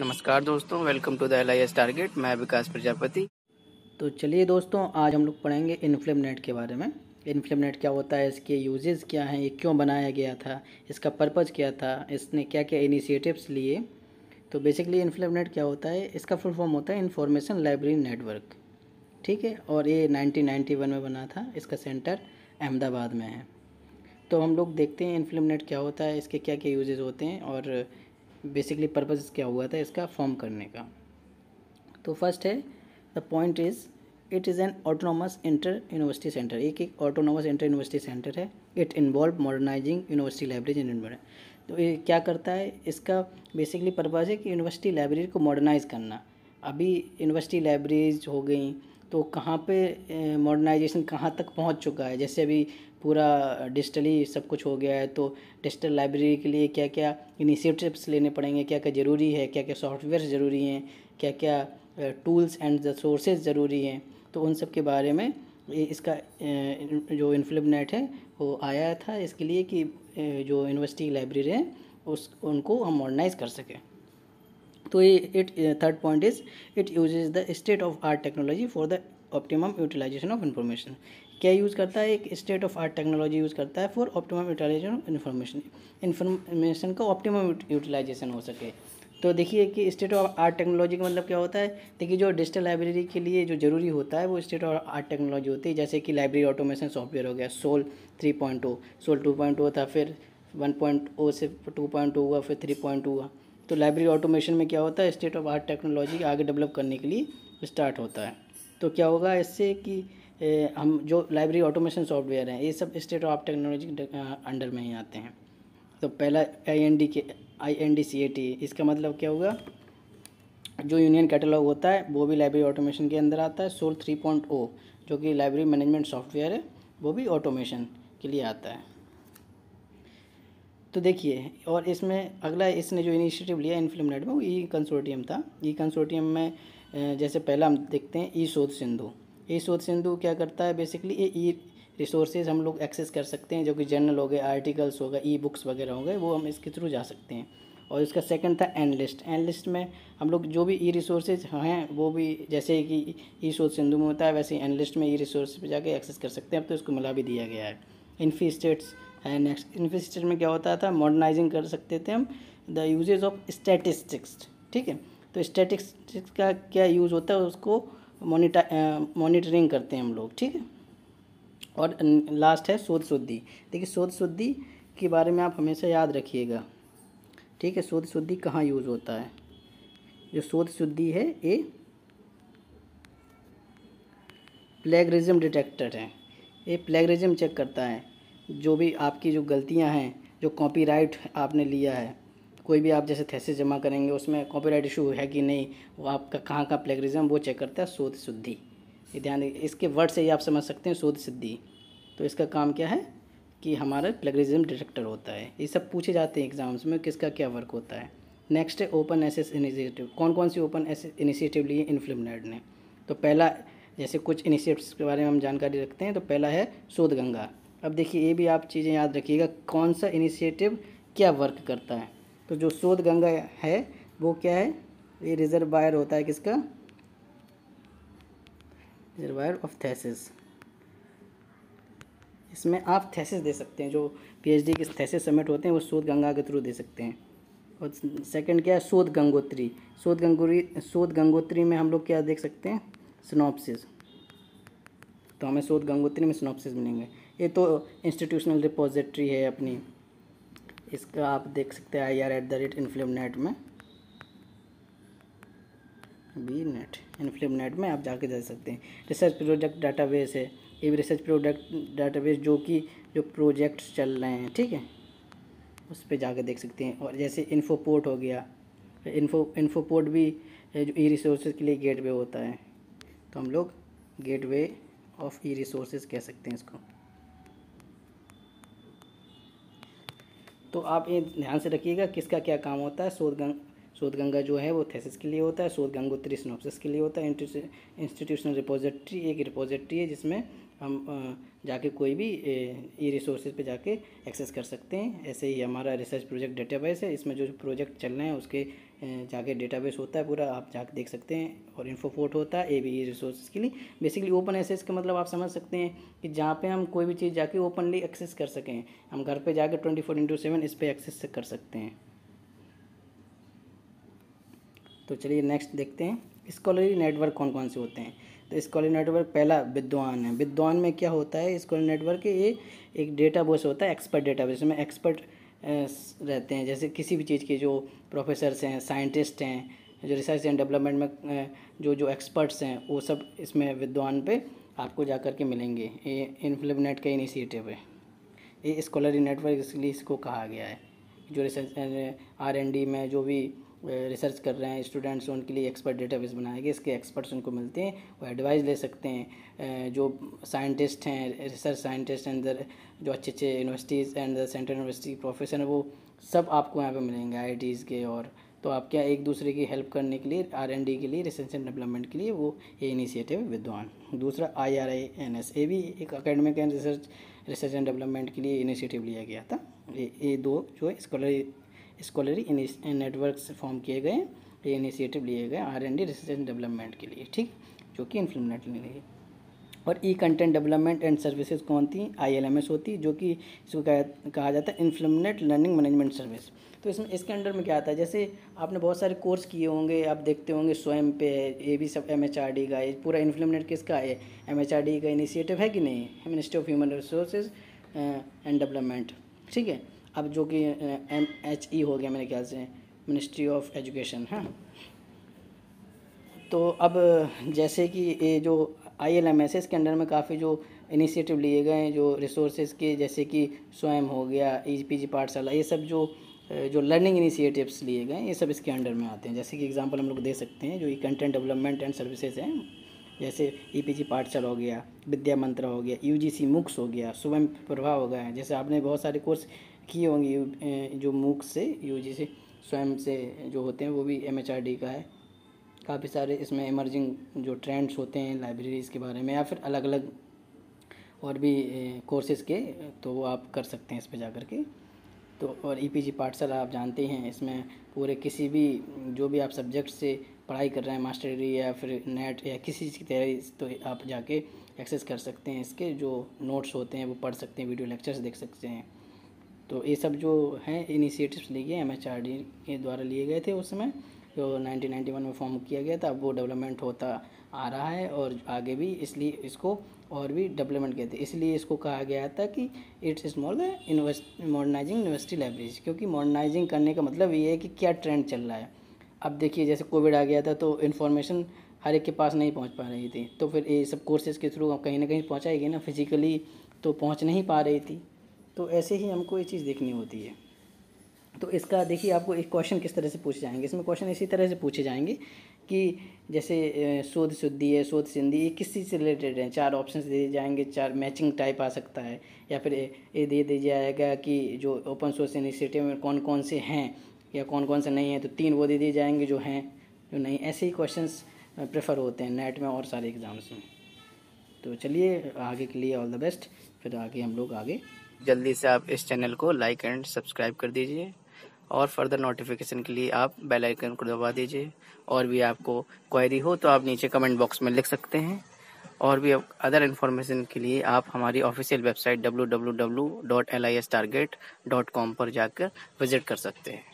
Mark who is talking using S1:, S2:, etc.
S1: नमस्कार दोस्तों welcome to the L I S target मैं विकास प्रजापति। तो चलिए दोस्तों, आज हम लोग पढ़ेंगे इनफ्लेम नेट के बारे में। इनफ्लेम नेट क्या होता है, इसके यूजेस क्या हैं, ये क्यों बनाया गया था, इसका पर्पज़ क्या था, इसने क्या क्या इनिशिएटिव्स लिए। तो बेसिकली इनफ्लेम नेट क्या होता है, इसका फुल फॉर्म होता है इन्फॉर्मेशन लाइब्रेरी नेटवर्क ठीक है? और ये 1991 में बना था, इसका सेंटर अहमदाबाद में है। तो हम लोग देखते हैं इनफ्लेम नेट क्या होता है, इसके क्या क्या यूजेज़ होते हैं, और बेसिकली पर्पज़ क्या हुआ था इसका फॉर्म करने का। तो फ़र्स्ट है the point is it is an autonomous inter university centre एक एक ऑटोनोमस इंटर यूनिवर्सिटी सेंटर है। It involve modernising university library in India तो ये क्या करता है, इसका बेसिकली पर्पज़ है कि यूनिवर्सिटी लाइब्रेरी को मॉडर्नाइज करना। अभी यूनिवर्सिटी लाइब्रेरीज हो गई तो कहाँ पे मॉडर्नाइजेशन कहाँ तक पहुँच चुका है? जैसे अभी पूरा डिजिटली सब कुछ हो गया है तो डिजिटल लाइब्रेरी के लिए क्या क्या इनिशिएटिव्स लेने पड़ेंगे? क्या क्या ज़रूरी है? क्या क्या सॉफ्टवेयर ज़रूरी हैं? क्या क्या टूल्स एंड सोर्सेज ज़रूरी हैं? तो उन सब के बारे में इसका जो इन्फ्लिप नेट है, वो आया था इसके लिए कि जो यूनिवर्सिटी लाइब्रेरी है, उस, उनको हम मॉडर्नाइज कर सकें। तो ये it third point is it uses the state of art technology for the optimum utilisation of information क्या यूज़ करता है? एक state of art technology use करता है for optimum utilisation of information information का ऑप्टिमम यूटिलाइजेशन हो सके। तो देखिए कि स्टेट ऑफ़ आर्ट टेक्नोलॉजी का मतलब क्या होता है? देखिए, जो डिजिटल लाइब्रेरी के लिए जो ज़रूरी होता है, वो स्टेट ऑफ़ आर्ट टेक्नोलॉजी होती है। जैसे कि लाइब्रेरी ऑटोमेशन सॉफ्टवेयर हो गया soul three point O soul two point O था, फिर वन पॉइंट ओ से टू पॉइंट ओ हुआ, फिर थ्री पॉइंट हुआ। तो लाइब्रेरी ऑटोमेशन में क्या होता है? स्टेट ऑफ़ आर्ट टेक्नोलॉजी आगे डेवलप करने के लिए स्टार्ट होता है। तो क्या होगा इससे कि हम जो लाइब्रेरी ऑटोमेशन सॉफ्टवेयर हैं, ये सब state of art technology under में ही आते हैं। तो पहला I N D I N D C A T T इसका मतलब क्या होगा? जो यूनियन कैटलॉग होता है, वो भी लाइब्रेरी ऑटोमेशन के अंदर आता है। सोल थ्री पॉइंट ओ जो कि लाइब्रेरी मैनेजमेंट सॉफ्टवेयर है, वो भी ऑटोमेशन के लिए आता है। तो देखिए, और इसमें अगला इसने जो इनिशिएटिव लिया इनफ्लिमनेट में, वो ई कंसोर्टियम था। ई कंसोर्टियम में जैसे पहला हम देखते हैं ई शोध सिंधु ई शोध सिंधु क्या करता है? बेसिकली ये ई रिसोर्सेज हम लोग एक्सेस कर सकते हैं, जो कि जर्नल हो गए आर्टिकल्स हो गए ई बुक्स वगैरह हो गए, वो हम इसके थ्रू जा सकते हैं। और इसका सेकंड था एन लिस्ट एन लिस्ट में हम लोग जो भी ई रिसोर्सेज हैं, वो भी जैसे कि ई शोध सिंधु में होता है, वैसे एन लिस्ट में ई रिसोर्स पे जाके एक्सेस कर सकते हैं। अब तो इसको मिला भी दिया गया है। इनफी स्टेट्स है नेक्स्ट इन्वेस्टर में क्या होता था? मॉडर्नाइजिंग कर सकते थे हम द यूजेज ऑफ़ स्टैटिस्टिक्स ठीक है? तो स्टैटिस्टिक्स का क्या यूज़ होता है? उसको मोनिटा मॉनिटरिंग करते हैं हम लोग, ठीक है? और लास्ट है शोध शुद्धि। देखिए, शोध शुद्धि के बारे में आप हमेशा याद रखिएगा, ठीक है? शोध शुद्धि कहाँ यूज़ होता है? जो शोध शुद्धि है, ये प्लेगरिज्म डिटेक्टर है। ये प्लेगरिज्म चेक करता है। जो भी आपकी जो गलतियाँ हैं, जो कॉपीराइट आपने लिया है, कोई भी आप जैसे थैसे जमा करेंगे, उसमें कॉपीराइट इशू है कि नहीं, वो आपका कहाँ का प्लेगरिज्म वो चेक करता है शोध शुद्धि ये ध्यान इसके वर्ड से ही आप समझ सकते हैं शोध सिद्धि। तो इसका काम क्या है? कि हमारा प्लेगरिज्म डिटेक्टर होता है। ये सब पूछे जाते हैं एग्ज़ाम्स में, किसका क्या वर्क होता है। नेक्स्ट है ओपन एस इनिशिएटिव कौन कौन सी ओपन एस इनिशिएटिव लिए इनफ्लिमनेट ने। तो पहला, जैसे कुछ इनिशिएटिव्स के बारे में हम जानकारी रखते हैं तो पहला है शोध गंगा अब देखिए, ये भी आप चीज़ें याद रखिएगा, कौन सा इनिशिएटिव क्या वर्क करता है? तो जो शोध गंगा है, वो क्या है? ये रिजर्वायर होता है किसका? रिजर्वायर ऑफ़ थेसिस इसमें आप थेसिस दे सकते हैं, जो पीएचडी के थेसिस सबमिट होते हैं, वो शोध गंगा के थ्रू दे सकते हैं। और सेकंड क्या है? शोध गंगोत्री। शोध गंगोत्री शोध गंगोत्री में हम लोग क्या देख सकते हैं? सिनॉप्सिस तो हमें शोध गंगोत्री में सिनॉप्सिस मिलेंगे। ये तो इंस्टीट्यूशनल रिपोजिटरी है अपनी। इसका आप देख सकते हैं I R at the rate inflibnet में। बी नेट इनफ्लिम नेट में आप जाके दे सकते हैं। रिसर्च प्रोजेक्ट डाटाबेस है। ये भी रिसर्च प्रोजेक्ट डाटाबेस जो कि, जो प्रोजेक्ट्स चल रहे हैं, ठीक है? उस पर जाके देख सकते हैं। और जैसे इन्फोपोर्ट हो गया। इन्फो इन्फोपोर्ट भी जो ई रिसोर्स के लिए गेटवे होता है। तो हम लोग गेटवे ऑफ़ ई रिसोर्स कह सकते हैं इसको। तो आप ये ध्यान से रखिएगा किसका क्या काम होता है, शोध गंग शोध गंगा जो है वो थेसिस के लिए होता है, शोध गंगोत्री स्नोपसिस के लिए होता है इंस्टीट्यूशनल रिपोजिटरी एक रिपोजिटरी है जिसमें हम जाके कोई भी ई रिसोर्सेज पे जाके एक्सेस कर सकते हैं। ऐसे ही हमारा रिसर्च प्रोजेक्ट डेटाबेस है, इसमें जो प्रोजेक्ट चल रहे हैं उसके जाके डेटाबेस होता है पूरा, आप जाके देख सकते हैं और इन्फोपोर्ट होता है ए बी रिसोर्स के लिए। बेसिकली ओपन एसेस का मतलब आप समझ सकते हैं कि जहाँ पे हम कोई भी चीज़ जाके ओपनली एक्सेस कर सकें, हम घर पे जाके ट्वेंटी फोर इंटू सेवन इस पर एक्सेस कर सकते हैं। तो चलिए नेक्स्ट देखते हैं स्कॉलरी नेटवर्क कौन कौन से होते हैं? तो स्कॉलर नेटवर्क पहला विद्वान है। विद्वान में क्या होता है? स्कॉलर नेटवर्क ये एक डेटा होता है एक्सपर्ट डेटा बेस एक्सपर्ट रहते हैं। जैसे किसी भी चीज़ के जो प्रोफेसर्स हैं साइंटिस्ट हैं, जो रिसर्च एंड डेवलपमेंट में जो जो एक्सपर्ट्स हैं, वो सब इसमें विद्वान पे आपको जा कर के मिलेंगे। ये इन्फ्लिपनेट का इनिशिएटिव है। ये स्कॉलरी नेटवर्क इसलिए इसको कहा गया है जो रिसर्च आर एंड डी में जो भी रिसर्च कर रहे हैं स्टूडेंट्स उनके लिए एक्सपर्ट डेटाबेस बनाए गए इसके एक्सपर्ट्स उनको मिलते हैं, वो एडवाइस ले सकते हैं। जो साइंटिस्ट हैं रिसर्च साइंटिस्ट अंदर जो अच्छे अच्छे universities and central university professor हैं, वो सब आपको यहाँ पे मिलेंगे आई के और तो आप क्या एक दूसरे की हेल्प करने के लिए आर एन डी के लिए रिसर्च एंड डेवलपमेंट के लिए वो ये इनिशिएटिव विद्वान। दूसरा I R I N S A भी एक academic and research research and development के लिए इनिशिएटिव लिया गया था। ये ये दो जो है स्कॉलर स्कॉलरी नेटवर्क फॉर्म किए गए, ये इनिशिएटिव लिए गए R and D research and development के लिए, ठीक? जो कि इन्फ्लूमेंट लिए। और E content development and services कौन थी? आई एल एम एस होती, जो कि इसको कहा जाता है इन्फ्लूमिनेट लर्निंग मैनेजमेंट सर्विस तो इसमें इसके अंडर में क्या आता है? जैसे आपने बहुत सारे कोर्स किए होंगे, आप देखते होंगे स्वयं पे है ये भी सब एम एच आर डी का है, पूरा इन्फ्लूमिनेट किसका है? एम एच आर डी का इनिशिएटिव है कि नहीं? Ministry of human resources and development ठीक है? अब जो कि एम, एच, ई हो गया मेरे ख्याल से मिनिस्ट्री ऑफ़ एजुकेशन है। तो अब जैसे कि ये जो I L M S S के अंडर में काफ़ी जो इनिशिएटिव लिए गए हैं, जो रिसोर्सेज के, जैसे कि स्वयं हो गया ई पी जी पाठशाला, ये सब जो जो लर्निंग इनिशिएटिव्स लिए गए ये सब इसके अंडर में आते हैं। जैसे कि एग्जांपल हम लोग दे सकते हैं, जो ये कंटेंट डेवलपमेंट एंड सर्विसेज़ हैं, जैसे ई पी जी पाठशाला हो गया, विद्या मंत्रा हो गया यू जी सी मुक्स हो गया, स्वयं प्रभा हो गया जैसे आपने बहुत सारे कोर्स किए होंगे जो मूक से यूजी से, स्वयं से जो होते हैं, वो भी एमएचआरडी का है। काफ़ी सारे इसमें इमर्जिंग जो ट्रेंड्स होते हैं लाइब्रेरीज के बारे में या फिर अलग अलग और भी कोर्सेज़ के तो वो आप कर सकते हैं इस पर जा कर के। तो और ई पी जी पाठशाला आप जानते हैं, इसमें पूरे किसी भी, जो भी आप सब्जेक्ट से पढ़ाई कर रहे हैं मास्टर डिग्री या फिर नेट या किसी चीज़ की तैयारी तो आप जाके एक्सेस कर सकते हैं इसके, जो नोट्स होते हैं, वो पढ़ सकते हैं वीडियो लेक्चर्स देख सकते हैं। तो ये सब जो हैं इनिशिएटिव्स लिए गए एमएचआरडी के द्वारा लिए गए थे उस समय, जो 1991 में फॉर्म किया गया था, अब वो डेवलपमेंट होता आ रहा है और आगे भी इसलिए इसको और भी डेवलपमेंट कहते हैं इसलिए इसको कहा गया था कि it's small modernising university libraries क्योंकि मॉडर्नाइजिंग करने का मतलब ये है कि क्या ट्रेंड चल रहा है। अब देखिए, जैसे कोविड आ गया था तो इन्फॉर्मेशन हर एक के पास नहीं पहुँच पा रही थी तो फिर ये सब कोर्सेज़ के थ्रू कहीं ना कहीं पहुंचाएगी ना फिजिकली तो पहुँच नहीं पा रही थी। तो ऐसे ही हमको ये चीज़ देखनी होती है। तो इसका देखिए आपको एक क्वेश्चन किस तरह से पूछे जाएँगे? इसमें क्वेश्चन इसी तरह से पूछे जाएँगे कि जैसे शोध शुद्धि है, शोध सिंधी, ये किस चीज़ से रिलेटेड है? चार ऑप्शन दिए जाएँगे, चार मैचिंग टाइप आ सकता है। या फिर ये दे दिया जाएगा कि जो ओपन सोर्स इनिशिएटिव में कौन कौन से हैं या कौन कौन से नहीं हैं तो तीन वो दे दिए जाएँगे जो हैं, जो नहीं। ऐसे ही क्वेश्चन प्रेफर होते हैं नेट में और सारे एग्ज़ाम्स में। तो चलिए, आगे के लिए ऑल द बेस्ट फिर आगे हम लोग आगे
S2: जल्दी से आप इस चैनल को लाइक एंड सब्सक्राइब कर दीजिए और फर्दर नोटिफिकेशन के लिए आप बेल आइकन को दबा दीजिए। और भी आपको क्वेरी हो तो आप नीचे कमेंट बॉक्स में लिख सकते हैं। और भी अदर इन्फॉर्मेशन के लिए आप हमारी ऑफिशियल वेबसाइट डब्ल्यू पर जाकर विज़िट कर सकते हैं।